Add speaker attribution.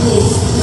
Speaker 1: Please.